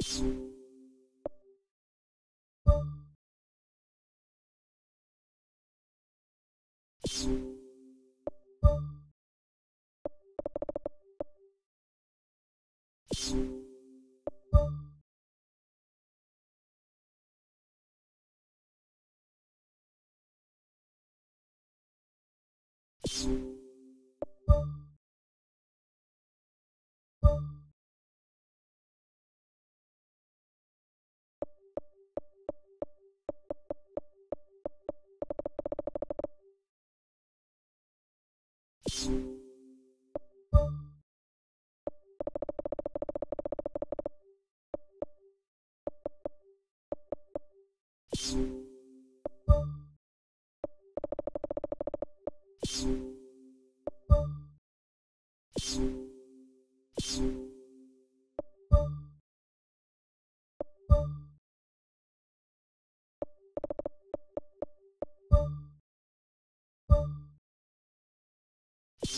you you。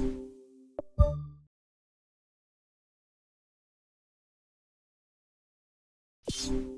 you you